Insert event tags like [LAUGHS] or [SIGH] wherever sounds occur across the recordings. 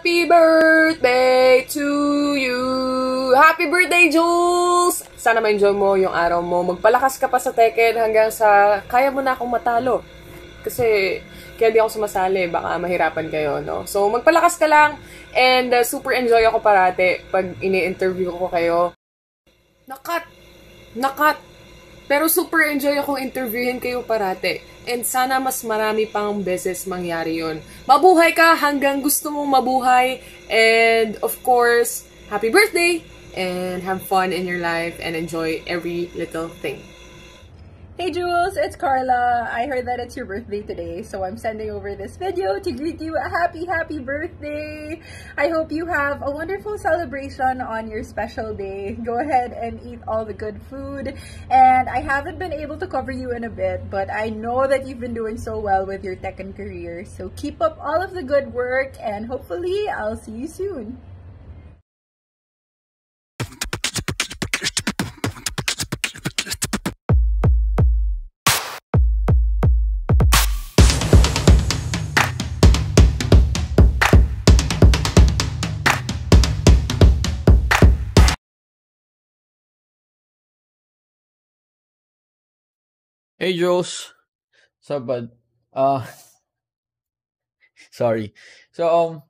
Happy birthday to you! Happy birthday, Jules! Sana ma-enjoy mo yung araw mo. Magpalakas ka pa sa Tekken hanggang sa kaya mo na akong matalo. Kasi kaya di ako sumasali, baka mahirapan kayo, no? So, magpalakas ka lang and uh, super enjoy ako parate pag ini-interview ko kayo. Nakat! Nakat! Pero super enjoy akong interviewin kayo parate. And sana mas marami pang beses mangyari yon. Mabuhay ka hanggang gusto mong mabuhay. And of course, happy birthday! And have fun in your life and enjoy every little thing. Hey Jules, it's Carla. I heard that it's your birthday today, so I'm sending over this video to greet you a happy, happy birthday. I hope you have a wonderful celebration on your special day. Go ahead and eat all the good food. And I haven't been able to cover you in a bit, but I know that you've been doing so well with your Tekken career. So keep up all of the good work, and hopefully I'll see you soon. Hey Jules. So bud. Uh [LAUGHS] sorry. So um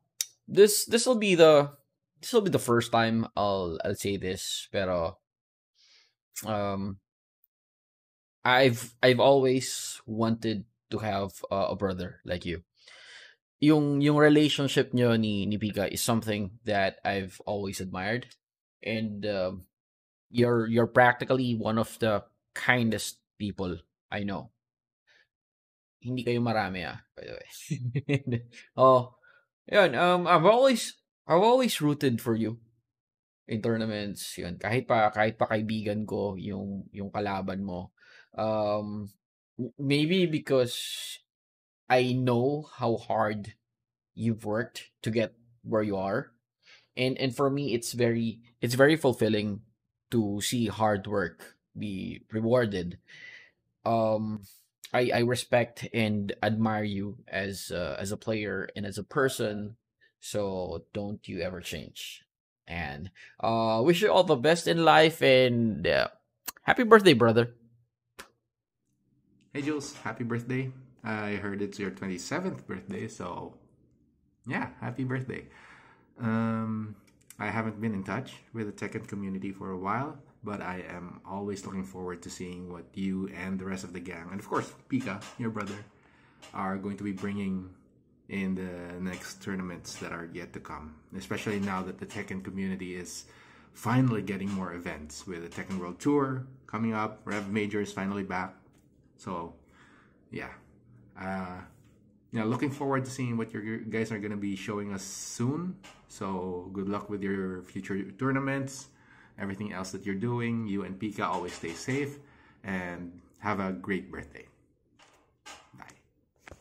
this this will be the this will be the first time I'll I'll say this, pero um I've I've always wanted to have uh, a brother like you. Yung yung relationship nyo ni ni Pica is something that I've always admired and um, you're you're practically one of the kindest people I know. Hindi kayo marami ah, by the way. [LAUGHS] [LAUGHS] oh, yun, um, I've always, I've always rooted for you in tournaments, yun. Kahit pa, kahit pa kaibigan ko yung, yung kalaban mo. Um, maybe because I know how hard you've worked to get where you are. And, and for me, it's very, it's very fulfilling to see hard work be rewarded um I I respect and admire you as uh, as a player and as a person. So don't you ever change. And uh wish you all the best in life and uh, happy birthday, brother. Hey Jules, happy birthday. I heard it's your 27th birthday, so yeah, happy birthday. Um I haven't been in touch with the Tekken community for a while but I am always looking forward to seeing what you and the rest of the gang, and of course Pica, your brother, are going to be bringing in the next tournaments that are yet to come. Especially now that the Tekken community is finally getting more events with the Tekken World Tour coming up. Rev Major is finally back, so yeah. Uh, yeah, looking forward to seeing what you guys are going to be showing us soon. So good luck with your future tournaments everything else that you're doing. You and Pica always stay safe and have a great birthday. Bye.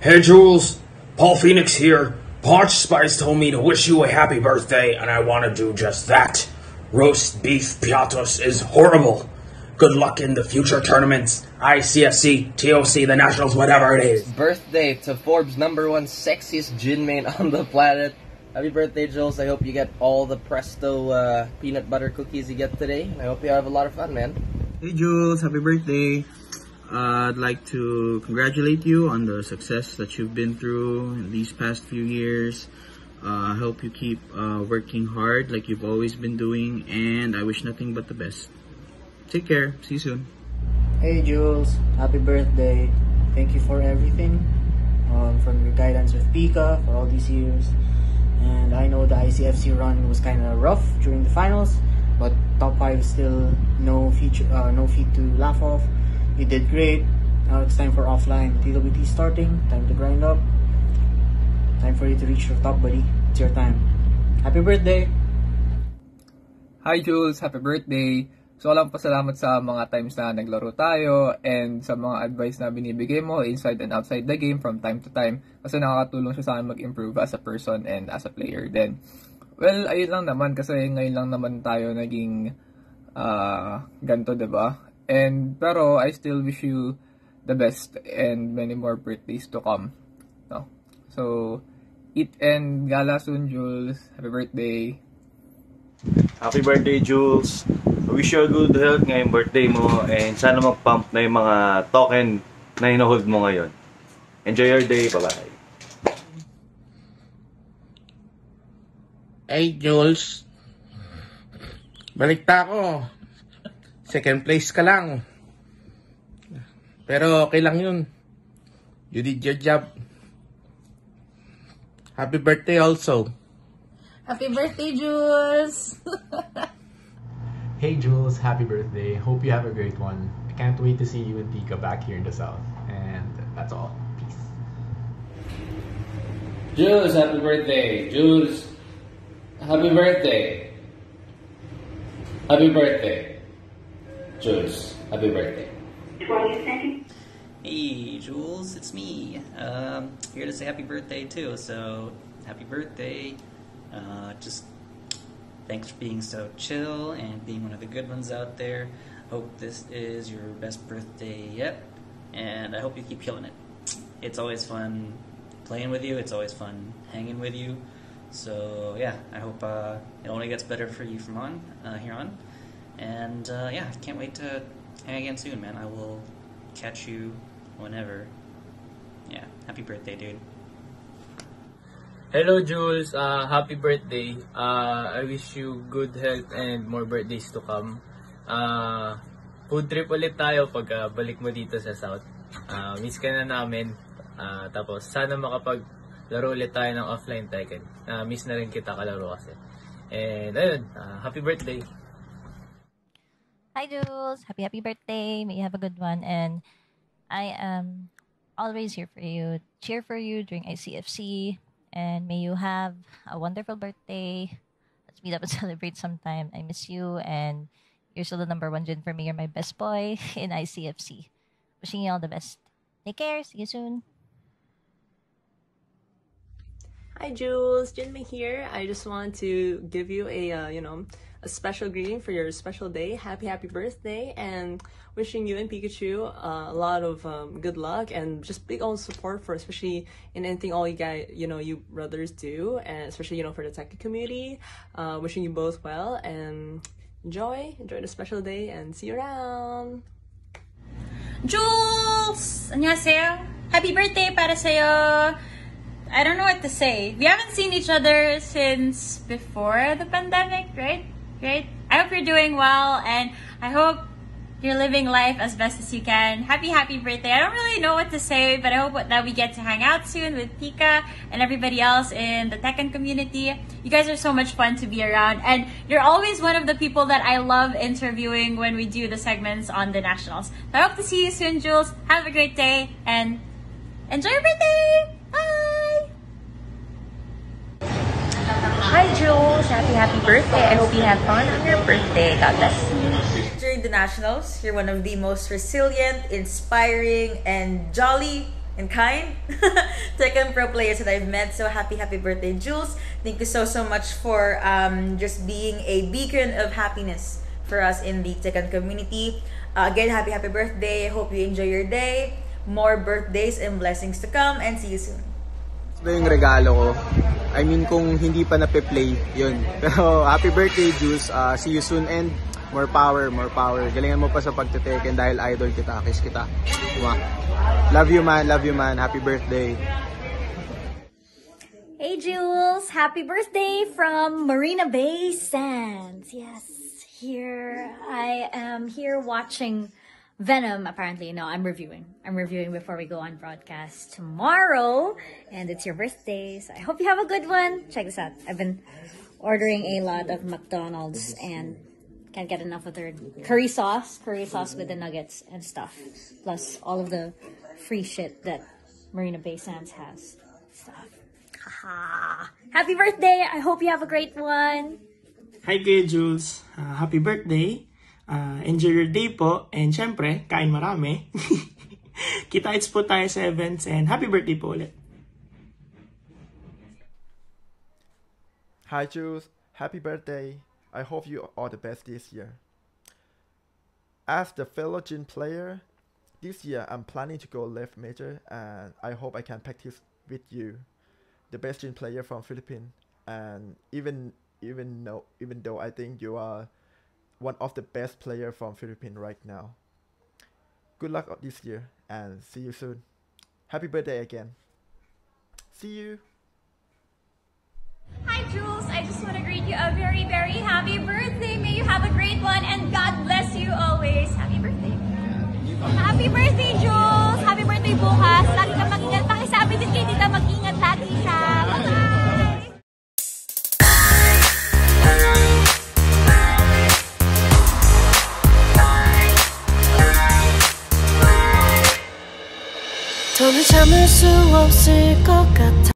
Hey Jules, Paul Phoenix here. Parch Spice told me to wish you a happy birthday, and I want to do just that. Roast beef piatos is horrible. Good luck in the future tournaments. ICFC, TOC, the Nationals, whatever it is. Birthday to Forbes number one sexiest Jin main on the planet. Happy birthday, Jules. I hope you get all the Presto uh, peanut butter cookies you get today. I hope you have a lot of fun, man. Hey, Jules. Happy birthday. Uh, I'd like to congratulate you on the success that you've been through in these past few years. Uh, I hope you keep uh, working hard like you've always been doing, and I wish nothing but the best. Take care. See you soon. Hey, Jules. Happy birthday. Thank you for everything. Um, from your guidance with Pica for all these years and I know the ICFC run was kind of rough during the finals, but top five still no feature, uh, no feat to laugh off. You did great. Now it's time for offline. TWT starting. Time to grind up. Time for you to reach your top, buddy. It's your time. Happy birthday! Hi Jules, happy birthday! So, walang pasalamat sa mga times na naglaro tayo and sa mga advice na binibigay mo inside and outside the game from time to time kasi nakakatulong siya sa akin mag-improve as a person and as a player din. Well, ayun lang naman kasi ngayon lang naman tayo naging uh, ganto, 'di ba? And pero I still wish you the best and many more birthdays to come. No. So, Eat and gala soon, Jules. Happy birthday. Happy birthday, Jules. Wish you a good health ngayong birthday mo and sana mag-pump na yung mga token na hinahold mo ngayon. Enjoy your day. Bye-bye. Hey, Jules. Balikta ko. Second place ka lang. Pero okay lang yun. You did your job. Happy birthday also. Happy birthday, Jules! [LAUGHS] Hey Jules, happy birthday. Hope you have a great one. I can't wait to see you and Tika back here in the South. And that's all. Peace. Jules, happy birthday. Jules, happy birthday. Happy birthday. Jules, happy birthday. Hey, Jules, it's me. Um, here to say happy birthday too. So, happy birthday. Uh, just thanks for being so chill and being one of the good ones out there. Hope this is your best birthday yet, and I hope you keep killing it. It's always fun playing with you. It's always fun hanging with you. So yeah, I hope uh, it only gets better for you from on uh, here on. And uh, yeah, can't wait to hang again soon, man. I will catch you whenever. Yeah, happy birthday, dude. Hello Jules, uh, happy birthday. Uh, I wish you good health and more birthdays to come. Uh, food trip ulit tayo pag uh, balik mo dito sa South. Uh, miss ka na namin. Uh, tapos sana makapag laro ulit tayo ng offline Tekken. Uh, miss na rin kita kalaro kasi. And ayun, uh, happy birthday. Hi Jules, happy happy birthday. May you have a good one and I am always here for you. Cheer for you during ICFC and may you have a wonderful birthday. Let's meet up and [LAUGHS] celebrate sometime. I miss you and you're still the number one Jin for me. You're my best boy [LAUGHS] in ICFC. Wishing you all the best. Take care. See you soon. Hi Jules, Jinmei here. I just want to give you a uh, you know a special greeting for your special day. Happy happy birthday and wishing you and Pikachu uh, a lot of um, good luck and just big old support for especially in anything all you guys you know you brothers do and especially you know for the tech community. Uh, wishing you both well and enjoy enjoy the special day and see you around. Jules! 안녕하세요. Happy birthday para sa'yo. I don't know what to say. We haven't seen each other since before the pandemic, right? Right? I hope you're doing well and I hope you're living life as best as you can. Happy, happy birthday. I don't really know what to say, but I hope that we get to hang out soon with Pica and everybody else in the Tekken community. You guys are so much fun to be around and you're always one of the people that I love interviewing when we do the segments on the nationals. So I hope to see you soon, Jules. Have a great day and enjoy your birthday! Bye! Happy happy birthday. I hope you have fun on your birthday. God bless. During the Nationals, you're one of the most resilient, inspiring, and jolly and kind [LAUGHS] Tekken Pro players that I've met. So happy, happy birthday, Jules. Thank you so, so much for um, just being a beacon of happiness for us in the Tekken community. Uh, again, happy, happy birthday. Hope you enjoy your day. More birthdays and blessings to come and see you soon. Ba yung regalo ko? I mean, kung hindi pa nape-play, yun. [LAUGHS] Pero happy birthday, Juice. Uh, see you soon and more power, more power. Galingan mo pa sa pagtiteken dahil idol kita, kiss kita. Diba? Love you man, love you man. Happy birthday. Hey Jules, happy birthday from Marina Bay Sands. Yes, here I am here watching Venom, apparently. No, I'm reviewing. I'm reviewing before we go on broadcast tomorrow. And it's your birthday, so I hope you have a good one. Check this out. I've been ordering a lot of McDonald's and can't get enough of their curry sauce, curry sauce with the nuggets and stuff. Plus all of the free shit that Marina Bay Sands has. Stuff. Haha. Happy birthday! I hope you have a great one. Hi Kuya Jules. Uh, happy birthday. Uh, enjoy your day po. And syempre, kain marami. [LAUGHS] Kita-its po tayo sa events and happy birthday po ulit. Hi Jules, happy birthday. I hope you are the best this year. As the fellow Jin player, this year I'm planning to go Rev Major and I hope I can practice with you. the best Jin player from Philippines, and even even though even though I think you are one of the best player from Philippines right now. Good luck this year and see you soon. Happy birthday again. See you. Hi, Jules. I just want to greet you a very, very happy birthday. May you have a great one and God bless you always. Happy birthday. Happy birthday, Jules. Happy birthday bukas. 참을 수 없을 것 같아